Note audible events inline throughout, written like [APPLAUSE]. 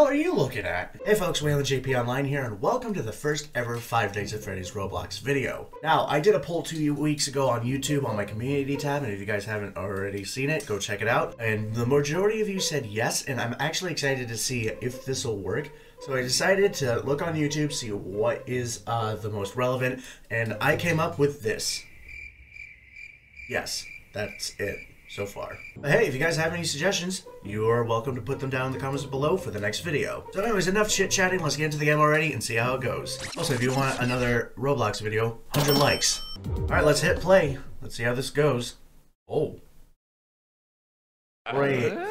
hell are you looking at? Hey folks, Whalen JP Online here, and welcome to the first ever 5 Days at Freddy's Roblox video. Now, I did a poll two weeks ago on YouTube on my community tab, and if you guys haven't already seen it, go check it out. And the majority of you said yes, and I'm actually excited to see if this will work. So I decided to look on YouTube, see what is uh, the most relevant, and I came up with this. Yes, that's it so far. But hey, if you guys have any suggestions, you are welcome to put them down in the comments below for the next video. So anyways, enough chit-chatting, let's get into the game already and see how it goes. Also, if you want another Roblox video, 100 likes. Alright, let's hit play. Let's see how this goes. Oh.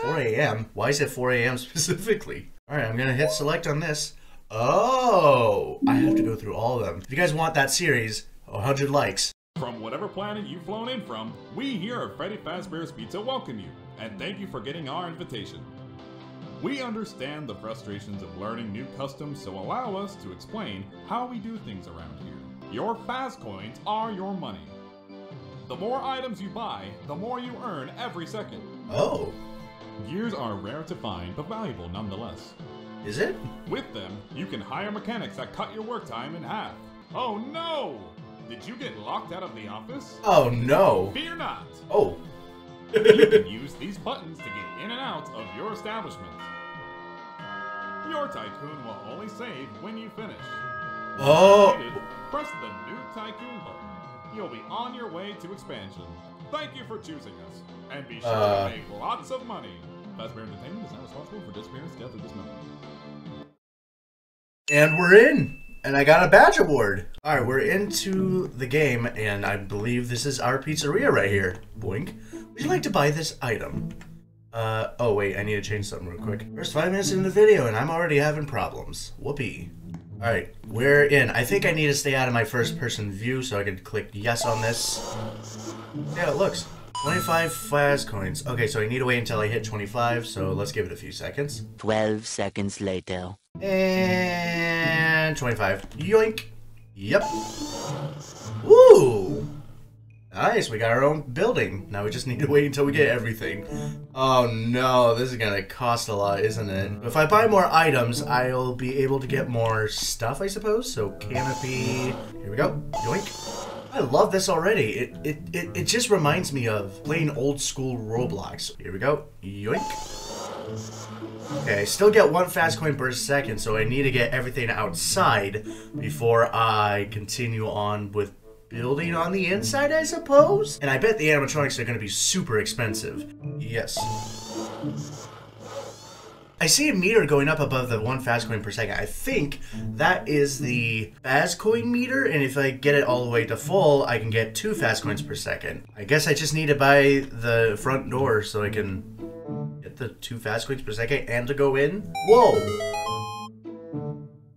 4 a.m.? Why is it 4 a.m. [LAUGHS] specifically? Alright, I'm gonna hit select on this. Oh! I have to go through all of them. If you guys want that series, 100 likes. From whatever planet you've flown in from, we here at Freddy Fazbear's Pizza welcome you, and thank you for getting our invitation. We understand the frustrations of learning new customs, so allow us to explain how we do things around here. Your Faz coins are your money. The more items you buy, the more you earn every second. Oh. Gears are rare to find, but valuable nonetheless. Is it? With them, you can hire mechanics that cut your work time in half. Oh no! Did you get locked out of the office? Oh no. Fear not! Oh. you can [LAUGHS] use these buttons to get in and out of your establishment. Your tycoon will only save when you finish. Oh. Completed, press the new tycoon button. You'll be on your way to expansion. Thank you for choosing us, and be sure Uh. to make lots of money. Fazbear Entertainment is not responsible for disappearance, death, or dismemberment. And we're in. And I got a badge award. All right, we're into the game, and I believe this is our pizzeria right here. Boink. Would you like to buy this item? Uh, oh wait, I need to change something real quick. First five minutes into the video, and I'm already having problems. Whoopee. All right, we're in. I think I need to stay out of my first person view so I can click yes on this. Yeah, it looks. 25 Faz coins. Okay, so I need to wait until I hit 25, so let's give it a few seconds. 12 seconds later. And 25. Yoink. Yep. Ooh. Nice, we got our own building. Now we just need to wait until we get everything. Oh no, this is gonna cost a lot, isn't it? If I buy more items, I'll be able to get more stuff, I suppose. So canopy, here we go. Yoink. I love this already. It, it, it, it just reminds me of playing old school Roblox. Here we go. Yoink. Okay, I still get one Faz coin per second, so I need to get everything outside before I continue on with building on the inside, I suppose? And I bet the animatronics are going to be super expensive. Yes. I see a meter going up above the one Faz coin per second. I think that is the Faz coin meter, and if I get it all the way to full, I can get two Faz coins per second. I guess I just need to buy the front door so I can the two Faz coins per second and to go in. Whoa!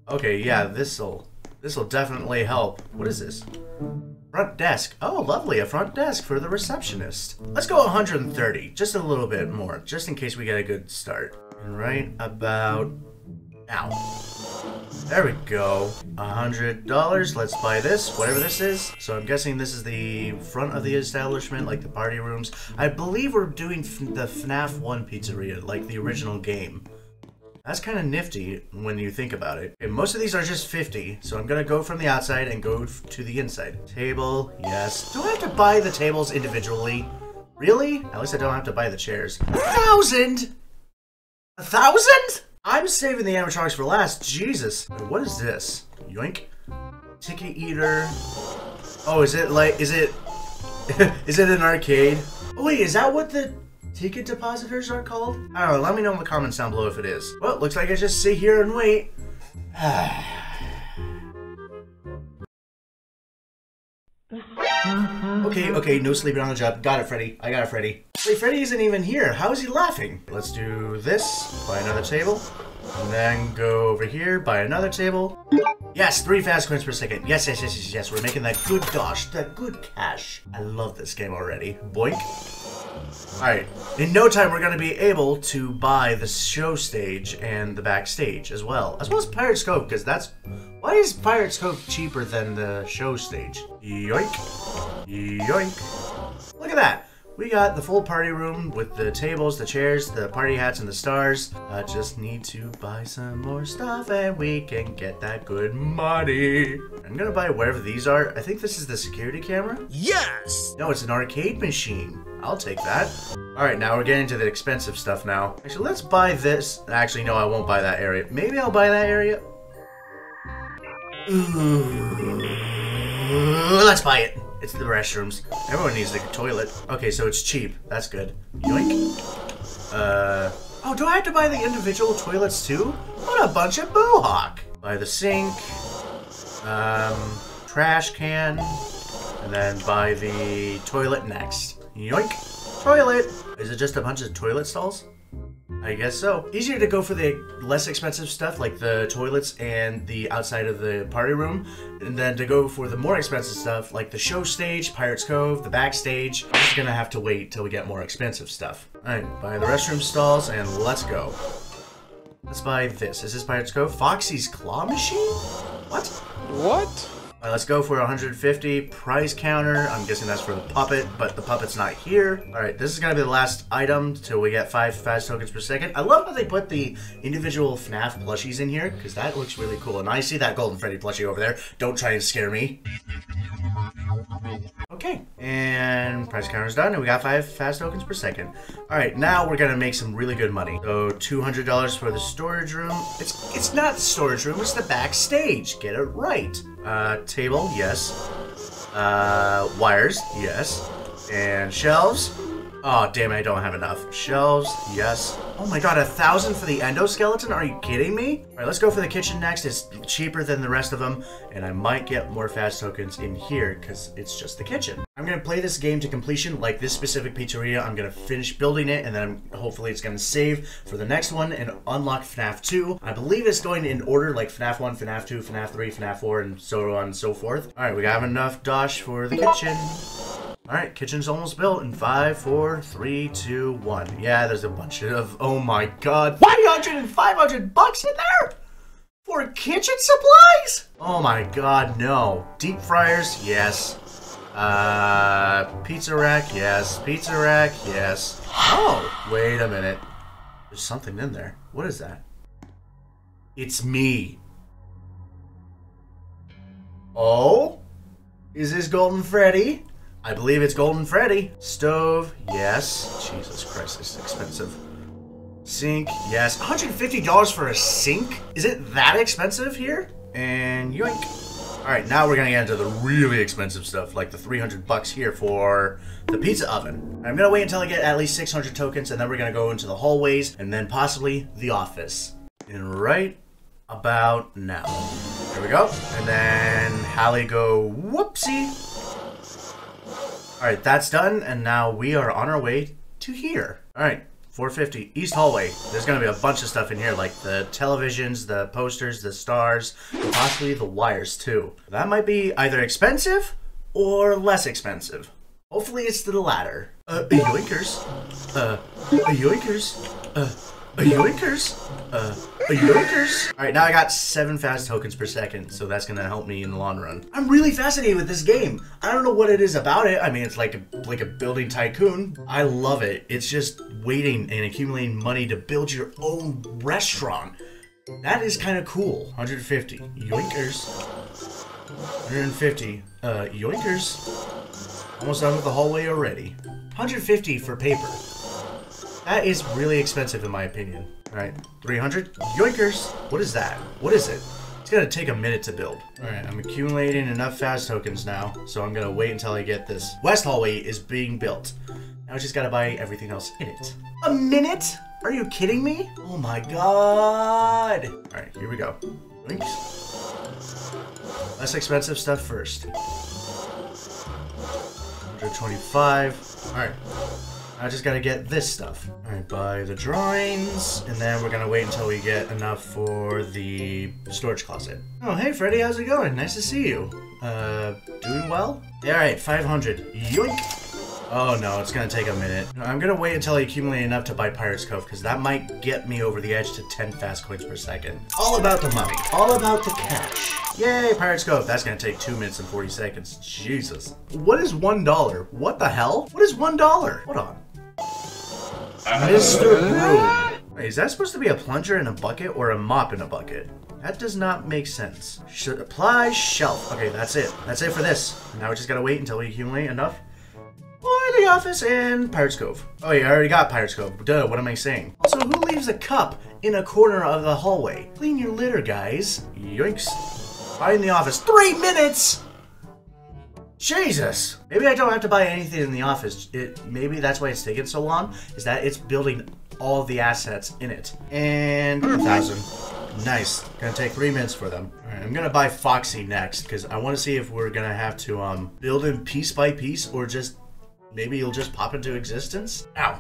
Okay, yeah, this'll this'll definitely help. What is this? Front desk. Oh, lovely, a front desk for the receptionist. Let's go 130, just a little bit more, just in case we get a good start. And right about now. There we go. A hundred dollars. Let's buy this, whatever this is. So I'm guessing this is the front of the establishment, like the party rooms. I believe we're doing the FNAF 1 pizzeria, like the original game. That's kind of nifty when you think about it. Most of these are just 50, so I'm gonna go from the outside and go to the inside. Table, yes. Do I have to buy the tables individually? Really? At least I don't have to buy the chairs. A thousand? A thousand? I'm saving the animatronics for last. Jesus. What is this? Yoink. Ticket eater. Oh, is it like, is it, [LAUGHS] is it an arcade? Oh, wait, is that what the ticket depositors are called? I don't know. Let me know in the comments down below if it is. Well, looks like I just sit here and wait. [SIGHS] [SIGHS] okay, okay, no sleeping on the job. Got it, Freddy. I got it, Freddy. Wait, Freddy isn't even here. How is he laughing? Let's do this. Buy another table. And then go over here, buy another table. Yes, three Faz coins per second. Yes, yes, yes, yes, yes. We're making that good dosh, that good cash. I love this game already. Boink. Alright, in no time we're going to be able to buy the show stage and the backstage as well. As well as Pirate's Cove, because that's... Why is Pirate's Cove cheaper than the show stage? Yoink. Yoink. Look at that. We got the full party room with the tables, the chairs, the party hats, and the stars. I just need to buy some more stuff and we can get that good money. I'm gonna buy wherever these are. I think this is the security camera. Yes! No, it's an arcade machine. I'll take that. All right, now we're getting to the expensive stuff now. Actually, let's buy this. Actually, no, I won't buy that area. Maybe I'll buy that area. Ooh, let's buy it. It's the restrooms. Everyone needs like a toilet. Okay, so it's cheap. That's good. Yoink. Uh. Oh, do I have to buy the individual toilets too? What a bunch of boohawk. Buy the sink. Um, trash can. And then buy the toilet next. Yoink. Toilet. Is it just a bunch of toilet stalls? I guess so. Easier to go for the less expensive stuff like the toilets and the outside of the party room, and then to go for the more expensive stuff like the show stage, Pirates Cove, the backstage. I'm just gonna have to wait till we get more expensive stuff. Alright, buy the restroom stalls and let's go. Let's buy this. Is this Pirates Cove? Foxy's Claw Machine? What? What? Right, let's go for 150 price counter. I'm guessing that's for the puppet, but the puppet's not here. All right, this is gonna be the last item till we get five Faz tokens per second. I love how they put the individual FNAF plushies in here because that looks really cool. And I see that Golden Freddy plushie over there. Don't try and scare me. Okay, and price counter's done, and we got five Faz tokens per second. All right, now we're gonna make some really good money. So $200 for the storage room. It's it's not the storage room, it's the backstage. Get it right. Uh, table, yes. Uh, wires, yes. And shelves. Oh, damn it, I don't have enough. Shelves, yes. Oh my god, a thousand for the endoskeleton? Are you kidding me? Alright, let's go for the kitchen next. It's cheaper than the rest of them, and I might get more Faz tokens in here, because it's just the kitchen. I'm gonna play this game to completion, like this specific pizzeria. I'm gonna finish building it, and then hopefully it's gonna save for the next one and unlock FNAF 2. I believe it's going in order, like FNAF 1, FNAF 2, FNAF 3, FNAF 4, and so on and so forth. Alright, we have enough dosh for the kitchen. Alright, kitchen's almost built in five, four, three, two, one. Yeah, there's a bunch of, oh my god, 300 and 500 bucks in there? For kitchen supplies? Oh my god, no. Deep fryers, yes. Uh, pizza rack, yes. Pizza rack, yes. Oh, wait a minute. There's something in there. What is that? It's me. Oh? Is this Golden Freddy? I believe it's Golden Freddy. Stove, yes. Jesus Christ, this is expensive. Sink, yes. $150 for a sink? Is it that expensive here? And yoink. Alright, now we're gonna get into the really expensive stuff, like the 300 bucks here for the pizza oven. I'm gonna wait until I get at least 600 tokens, and then we're gonna go into the hallways, and then possibly the office. And right about now. There we go. And then Hallie go whoopsie. Alright, that's done, and now we are on our way to here. Alright, 450, East Hallway. There's gonna be a bunch of stuff in here, like the televisions, the posters, the stars, possibly the wires too. That might be either expensive or less expensive. Hopefully it's to the latter. Uh, yoinkers. Uh, yoinkers. Uh, yoinkers. Uh, yoinkers. Alright, now I got seven Faz tokens per second, so that's gonna help me in the long run. I'm really fascinated with this game. I don't know what it is about it. I mean, it's like a, like a building tycoon. I love it. It's just waiting and accumulating money to build your own restaurant. That is kind of cool. 150. Yoinkers. 150. Uh, yoinkers. Almost done with the hallway already. 150 for paper. That is really expensive in my opinion. Alright, 300. Yoinkers! What is that? What is it? It's gonna take a minute to build. Alright, I'm accumulating enough Faz tokens now, so I'm gonna wait until I get this. West hallway is being built. Now I just gotta buy everything else in it. A minute? Are you kidding me? Oh my god! Alright, here we go. Yoinks. Less expensive stuff first. 125. Alright. I just gotta get this stuff. Alright, buy the drawings, and then we're gonna wait until we get enough for the storage closet. Oh, hey Freddy, how's it going? Nice to see you. Uh, doing well? Alright, 500. Yoink! Oh no, it's gonna take a minute. I'm gonna wait until I accumulate enough to buy Pirate's Cove, because that might get me over the edge to 10 Faz coins per second. All about the money. All about the cash. Yay, Pirate's Cove. That's gonna take 2 minutes and 40 seconds. Jesus. What is $1? What the hell? What is $1? Hold on. Mr. Uh, Broom. Wait, is that supposed to be a plunger in a bucket or a mop in a bucket? That does not make sense. Should apply shelf. Okay, that's it. That's it for this. Now we just gotta wait until we accumulate enough. Or the office and Pirate's Cove. Oh yeah, I already got Pirate's Cove. Duh, what am I saying? Also, who leaves a cup in a corner of the hallway? Clean your litter, guys. Yoinks. In the office. Three minutes! Jesus! Maybe I don't have to buy anything in the office. It, maybe that's why it's taking so long, is that it's building all the assets in it. And 1,000. Nice. Gonna take three minutes for them. Alright, I'm gonna buy Foxy next, because I want to see if we're gonna have to um build him piece by piece, or just maybe he'll just pop into existence? Ow.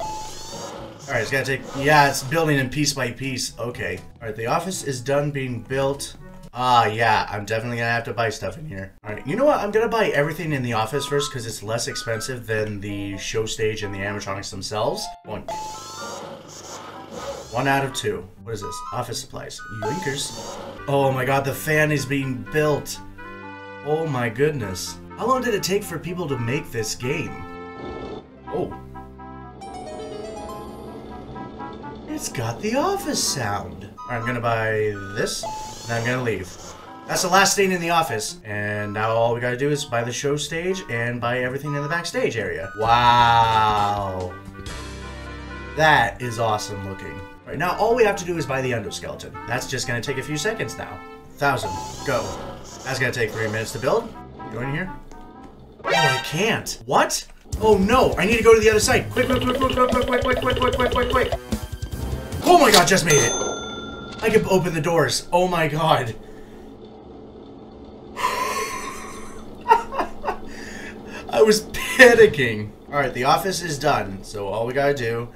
Alright, it's gonna take... Yeah, it's building in piece by piece. Okay. Alright, the office is done being built. Ah, yeah, I'm definitely gonna have to buy stuff in here. Alright, you know what? I'm gonna buy everything in the office first because it's less expensive than the show stage and the animatronics themselves. One. One out of two. What is this? Office supplies. Yoinkers. Oh my god, the fan is being built. Oh my goodness. How long did it take for people to make this game? Oh. It's got the office sound. I'm gonna buy this, and I'm gonna leave. That's the last thing in the office. And now all we gotta do is buy the show stage and buy everything in the backstage area. Wow. That is awesome looking. Right now, all we have to do is buy the endoskeleton. That's just gonna take a few seconds now. Thousand, go. That's gonna take three minutes to build. Go in here. Oh, I can't. What? Oh no, I need to go to the other side. Quick, quick, quick, quick, quick, quick, quick, quick, quick, quick, quick, quick, quick. Oh my god, just made it. I can open the doors. Oh my god. [LAUGHS] I was panicking. Alright, the office is done. So all we gotta do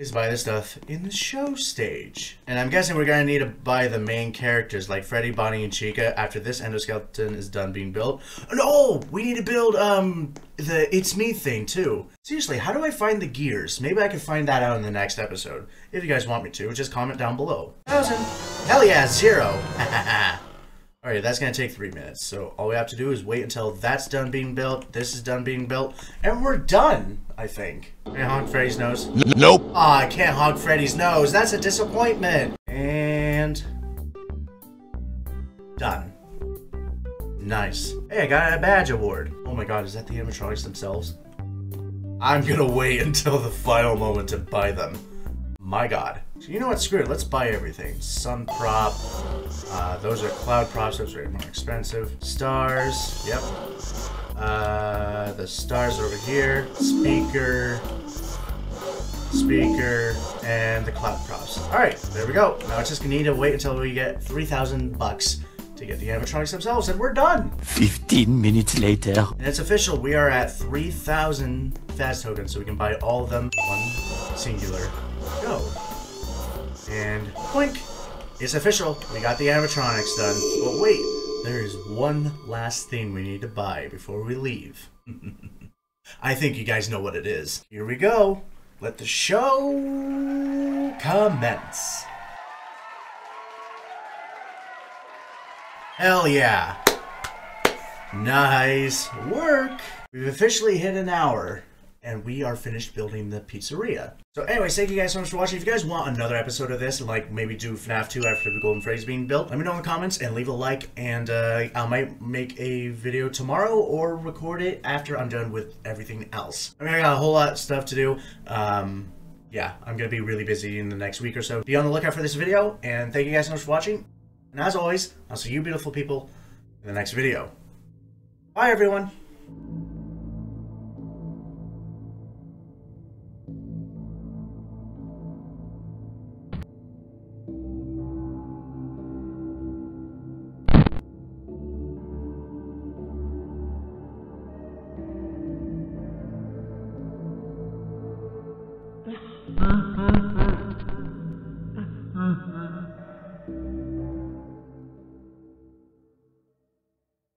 is buy the stuff in the show stage. And I'm guessing we're gonna need to buy the main characters like Freddy, Bonnie, and Chica after this endoskeleton is done being built. And oh, we need to build um the It's Me thing too. Seriously, how do I find the gears? Maybe I can find that out in the next episode. If you guys want me to, just comment down below. Thousand. Hell yeah, zero. [LAUGHS] Alright, that's gonna take three minutes. So all we have to do is wait until that's done being built, this is done being built, and we're done, I think. Can I honk Freddy's nose? Nope. Aw, I can't honk Freddy's nose. That's a disappointment. And... Done. Nice. Hey, I got a badge award. Oh my god, is that the animatronics themselves? I'm gonna wait [LAUGHS] until the final moment to buy them. My god. So you know what? Screw it. Let's buy everything. Sun prop. Uh, those are cloud props. Those are more expensive. Stars. Yep. Uh, the stars are over here. Speaker. Speaker. And the cloud props. Alright, there we go. Now it's just gonna need to wait until we get 3,000 bucks to get the animatronics themselves, and we're done! 15 minutes later. And it's official, we are at 3,000 Faz tokens, so we can buy all of them. One singular. Go. And blink. It's official. We got the animatronics done. But wait, there is one last thing we need to buy before we leave. [LAUGHS] I think you guys know what it is. Here we go. Let the show commence. Hell yeah. Nice work. We've officially hit an hour and we are finished building the pizzeria. So anyways, thank you guys so much for watching. If you guys want another episode of this and like maybe do FNAF 2 after the Golden Freddy's being built, let me know in the comments and leave a like and uh, I might make a video tomorrow or record it after I'm done with everything else. I mean, I got a whole lot of stuff to do. Um, yeah, I'm going to be really busy in the next week or so. Be on the lookout for this video and thank you guys so much for watching. And as always, I'll see you beautiful people in the next video. Bye everyone!